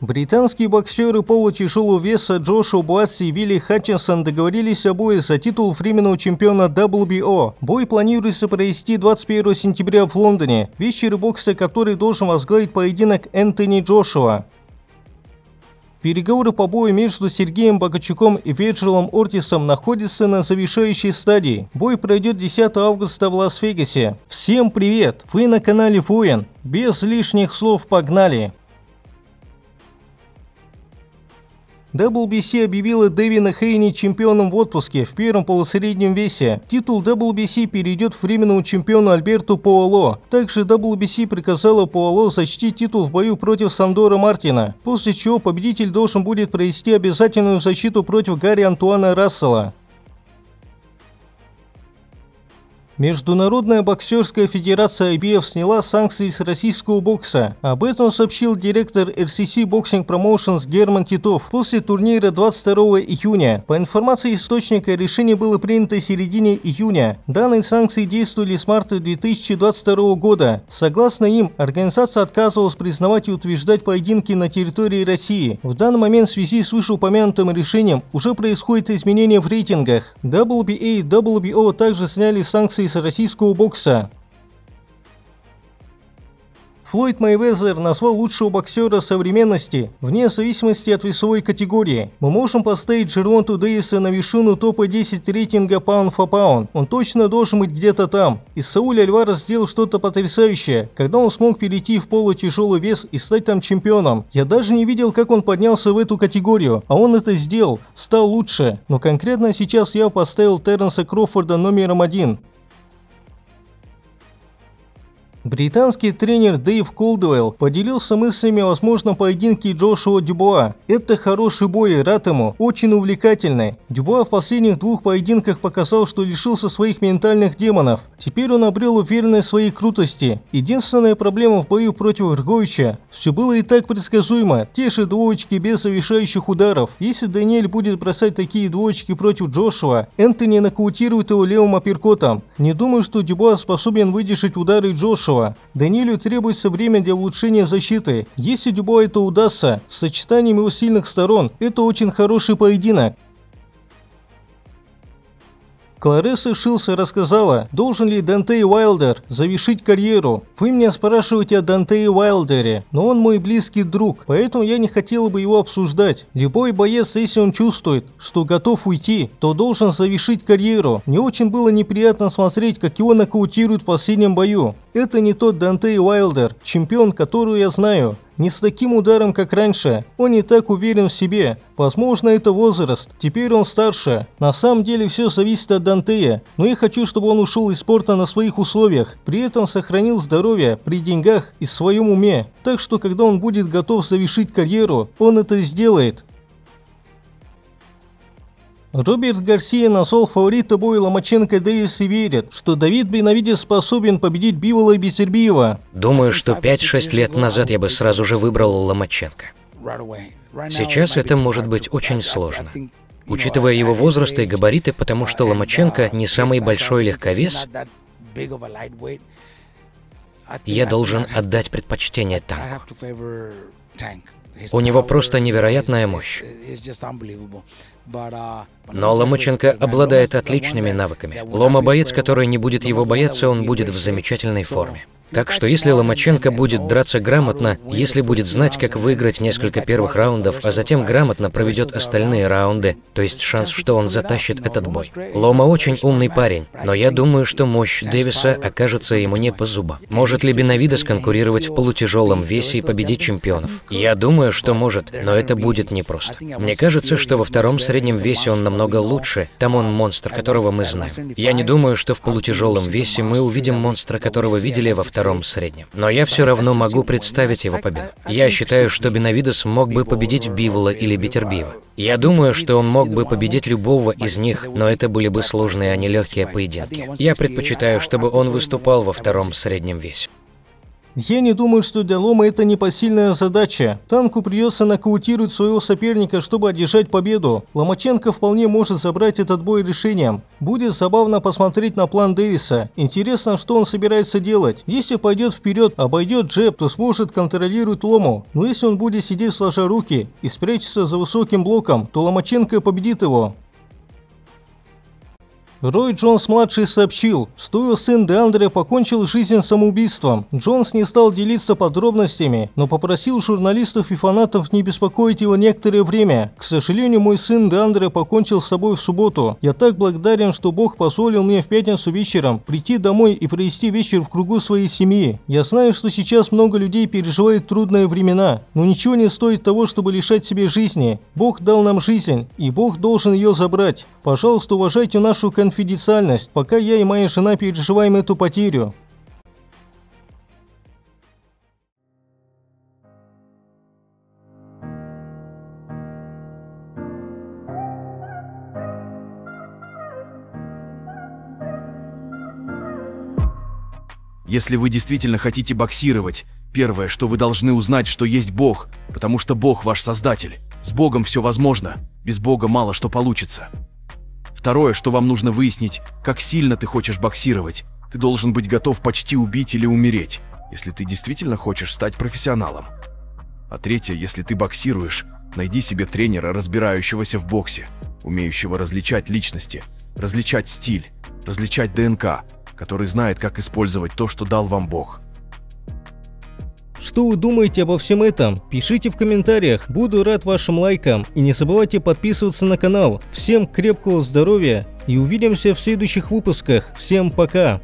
Британские боксеры полутяжелого веса Джошуа Буатси и Вилли Хатчинсон договорились о бое за титул временного чемпиона WBO. Бой планируется провести 21 сентября в Лондоне, вечер бокса который должен возглавить поединок Энтони Джошуа. Переговоры по бою между Сергеем Богачуком и Веджелом Ортисом находятся на завершающей стадии. Бой пройдет 10 августа в Лас-Вегасе. Всем привет! Вы на канале Воин. Без лишних слов погнали! WBC объявила Дэвина Хейни чемпионом в отпуске в первом полусреднем весе. Титул WBC перейдет временному чемпиону Альберту Пуало. Также WBC приказала Пуало защитить титул в бою против Сандора Мартина, после чего победитель должен будет провести обязательную защиту против Гарри Антуана Рассела. Международная боксерская федерация IBF сняла санкции с российского бокса. Об этом сообщил директор RCC Boxing Promotions Герман Титов после турнира 22 июня. По информации источника, решение было принято в середине июня. Данные санкции действовали с марта 2022 года. Согласно им, организация отказывалась признавать и утверждать поединки на территории России. В данный момент в связи с вышеупомянутым решением уже происходит изменение в рейтингах. WBA и WBO также сняли санкции из российского бокса. Флойд Мейвезер назвал лучшего боксера современности, вне зависимости от весовой категории. Мы можем поставить Джеронту Дейса на вершину топа 10 рейтинга Pound for Pound. Он точно должен быть где-то там. И Сауль Альварес сделал что-то потрясающее, когда он смог перейти в полутяжелый вес и стать там чемпионом. Я даже не видел, как он поднялся в эту категорию, а он это сделал, стал лучше. Но конкретно сейчас я поставил Терренса Крофорда номером один. Британский тренер Дэйв Колдуэлл поделился мыслями о возможном поединке Джошуа Дюбуа. Это хороший бой, рад ему, очень увлекательный. Дюбуа в последних двух поединках показал, что лишился своих ментальных демонов. Теперь он обрел уверенность в своей крутости. Единственная проблема в бою против Рговича. Все было и так предсказуемо. Те же двоечки без завершающих ударов. Если Даниэль будет бросать такие двоечки против Джошуа, Энтони нокаутирует его левым апперкотом. Не думаю, что Дюбуа способен выдержать удары Джошуа Дюбуа. Даниэлю требуется время для улучшения защиты. Если Дюбуа это удастся, с сочетанием его сильных сторон, это очень хороший поединок. Кларесса Шилса рассказала, должен ли Дантей Уайлдер завершить карьеру. Вы меня спрашиваете о Дантее Уайлдере, но он мой близкий друг, поэтому я не хотела бы его обсуждать. Любой боец, если он чувствует, что готов уйти, то должен завершить карьеру. Мне очень было неприятно смотреть, как его нокаутируют в последнем бою. Это не тот Дантей Уайлдер, чемпион, которого я знаю. Не с таким ударом, как раньше. Он не так уверен в себе. Возможно, это возраст. Теперь он старше. На самом деле все зависит от Дантея. Но я хочу, чтобы он ушел из спорта на своих условиях. При этом сохранил здоровье, при деньгах и в своем уме. Так что, когда он будет готов завершить карьеру, он это сделает. Роберт Гарсия назвал фаворита боя Ломаченко Дэвис и верит, что Давид Бенавидес способен победить Бивола и Безербиева. Думаю, что 5-6 лет назад я бы сразу же выбрал Ломаченко. Сейчас это может быть очень сложно. Учитывая его возраст и габариты, потому что Ломаченко не самый большой легковес, я должен отдать предпочтение танку. У него просто невероятная мощь. Но Ломаченко обладает отличными навыками. Лома боец, который не будет его бояться, он будет в замечательной форме. Так что если Ломаченко будет драться грамотно, если будет знать, как выиграть несколько первых раундов, а затем грамотно проведет остальные раунды, то есть шанс, что он затащит этот бой. Лома очень умный парень, но я думаю, что мощь Дэвиса окажется ему не по зубам. Может ли Бенавидес конкурировать в полутяжелом весе и победить чемпионов? Я думаю, что может, но это будет непросто. Мне кажется, что во втором среднем весе он намного лучше, там он монстр, которого мы знаем. Я не думаю, что в полутяжелом весе мы увидим монстра, которого видели во втором втором среднем. Но я все равно могу представить его победу. Я считаю, что Бенавидес мог бы победить Бивола или Битербиева. Я думаю, что он мог бы победить любого из них, но это были бы сложные, а не легкие поединки. Я предпочитаю, чтобы он выступал во втором среднем весе. Я не думаю, что для Лома это непосильная задача. Танку придется нокаутировать своего соперника, чтобы одержать победу. Ломаченко вполне может забрать этот бой решением. Будет забавно посмотреть на план Дэвиса. Интересно, что он собирается делать. Если пойдет вперед, обойдет джеб, то сможет контролировать Лому. Но если он будет сидеть сложа руки и спрячется за высоким блоком, то Ломаченко победит его. Рой Джонс-младший сообщил, что его сын Деандре покончил жизнь самоубийством. Джонс не стал делиться подробностями, но попросил журналистов и фанатов не беспокоить его некоторое время. К сожалению, мой сын Деандре покончил с собой в субботу. Я так благодарен, что Бог позволил мне в пятницу вечером прийти домой и провести вечер в кругу своей семьи. Я знаю, что сейчас много людей переживают трудные времена, но ничего не стоит того, чтобы лишать себе жизни. Бог дал нам жизнь, и Бог должен ее забрать. Пожалуйста, уважайте нашу конфиденциальность, пока я и моя жена переживаем эту потерю. Если вы действительно хотите боксировать, первое, что вы должны узнать, что есть Бог, потому что Бог ваш Создатель. С Богом все возможно, без Бога мало что получится. Второе, что вам нужно выяснить, как сильно ты хочешь боксировать. Ты должен быть готов почти убить или умереть, если ты действительно хочешь стать профессионалом. А третье, если ты боксируешь, найди себе тренера, разбирающегося в боксе, умеющего различать личности, различать стиль, различать ДНК, который знает, как использовать то, что дал вам Бог. Что вы думаете обо всем этом? Пишите в комментариях, буду рад вашим лайкам. И не забывайте подписываться на канал. Всем крепкого здоровья и увидимся в следующих выпусках. Всем пока!